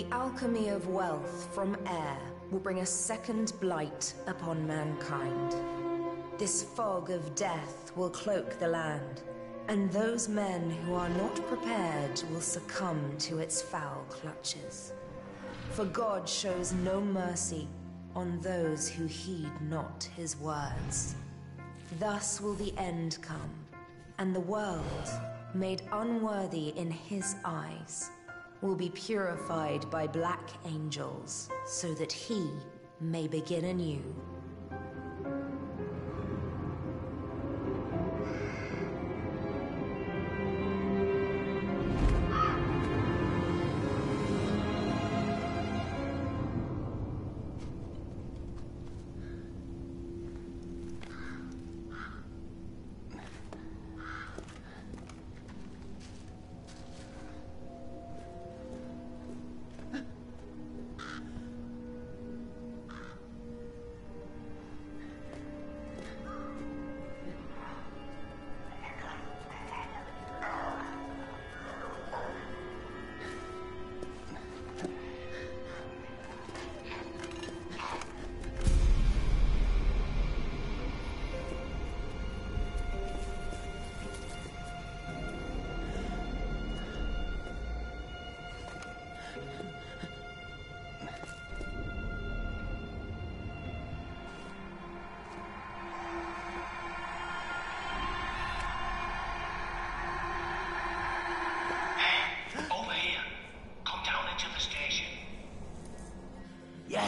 The alchemy of wealth from air will bring a second blight upon mankind. This fog of death will cloak the land, and those men who are not prepared will succumb to its foul clutches. For God shows no mercy on those who heed not his words. Thus will the end come, and the world, made unworthy in his eyes, will be purified by black angels, so that he may begin anew.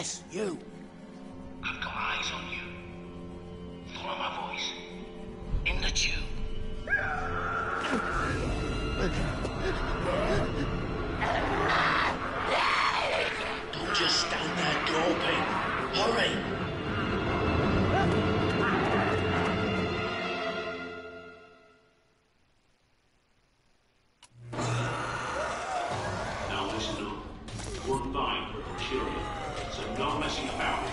Yes, you. So no messing about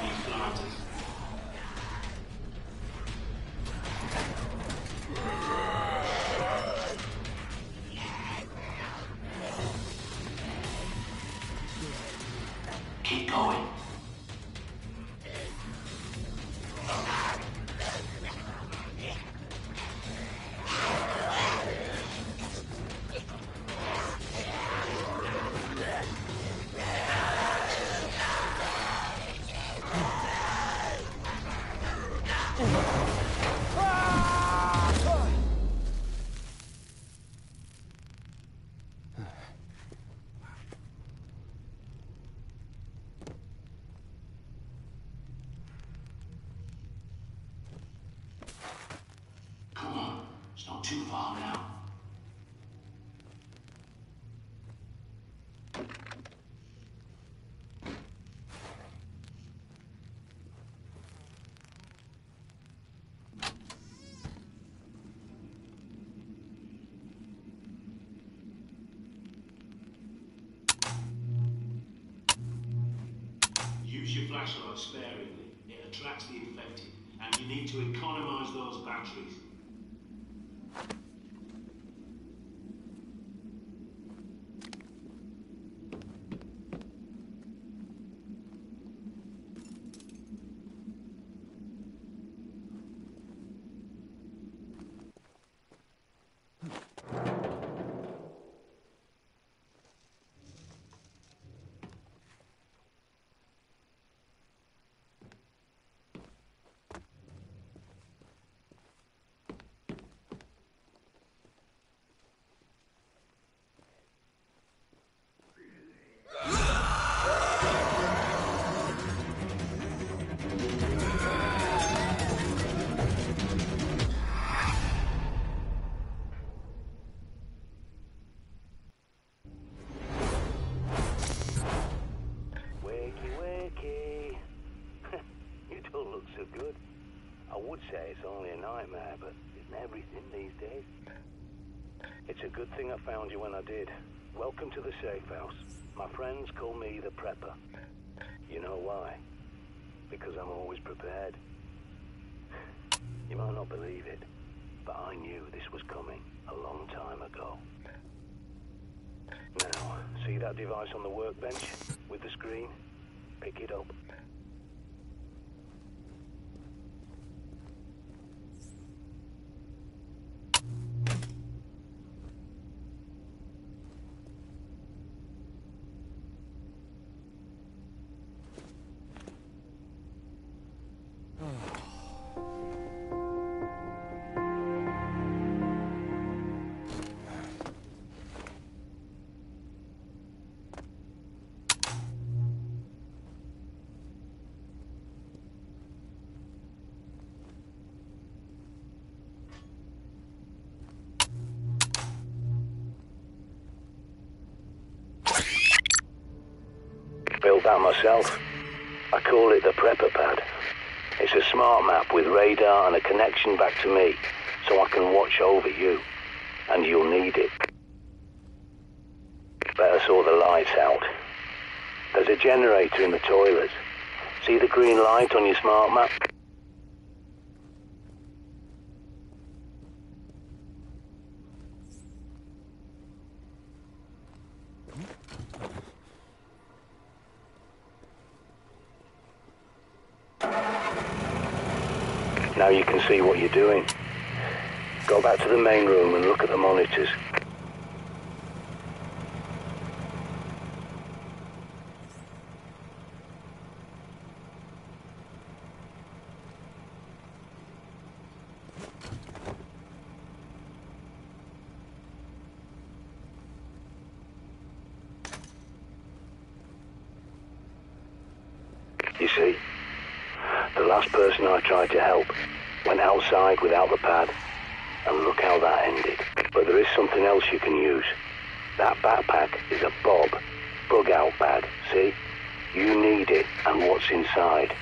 sparingly. It attracts the infected, and you need to economize those batteries. It's a good thing I found you when I did. Welcome to the safe house. My friends call me the prepper. You know why? Because I'm always prepared. You might not believe it, but I knew this was coming a long time ago. Now, see that device on the workbench with the screen? Pick it up. Myself. I call it the Prepper Pad. It's a smart map with radar and a connection back to me, so I can watch over you. And you'll need it. Better sort the lights out. There's a generator in the toilet. See the green light on your smart map? Now you can see what you're doing. Go back to the main room and look at the monitors. You see, the last person I tried to help went outside without the pad, and look how that ended. But there is something else you can use. That backpack is a Bob, bug out bag, see? You need it and what's inside.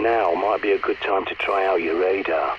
Now might be a good time to try out your radar.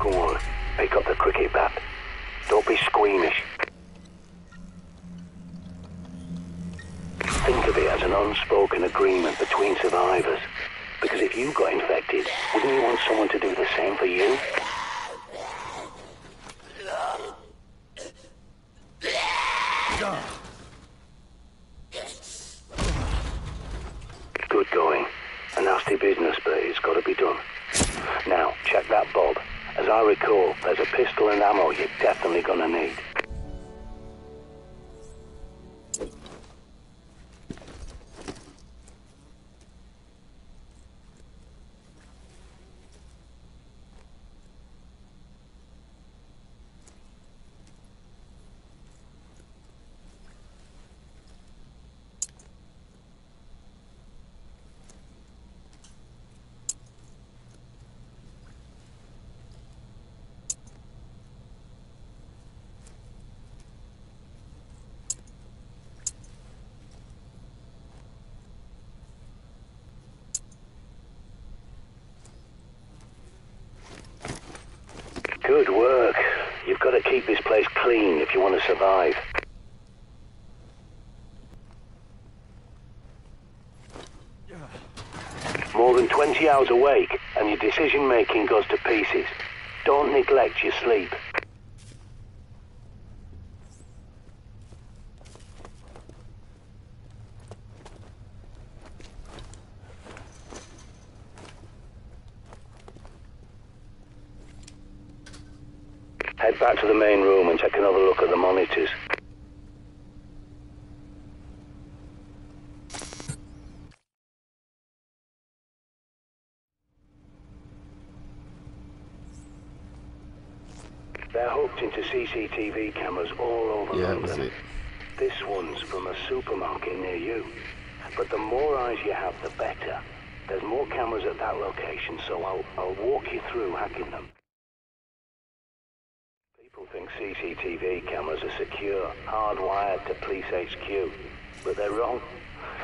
Go on, pick up the cricket bat. Don't be squeamish. Think of it as an unspoken agreement between survivors. Because if you got infected, wouldn't you want someone to do the same for you? Good going. A nasty business, but it's got to be done. Now, check that bob. As I recall, there's a pistol and ammo you're definitely gonna need. Good work. You've got to keep this place clean if you want to survive. More than 20 hours awake and your decision making goes to pieces. Don't neglect your sleep. Head back to the main room and take another look at the monitors. They're hooked into CCTV cameras all over Yeah, London. This one's from a supermarket near you. But the more eyes you have, the better. There's more cameras at that location, so I'll, I'll walk you through hacking them. Think CCTV cameras are secure, hardwired to police HQ. But they're wrong.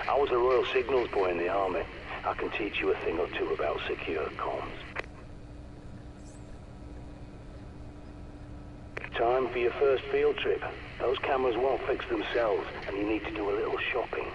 I was a Royal Signals boy in the army. I can teach you a thing or two about secure comms. Time for your first field trip. Those cameras won't fix themselves, and you need to do a little shopping.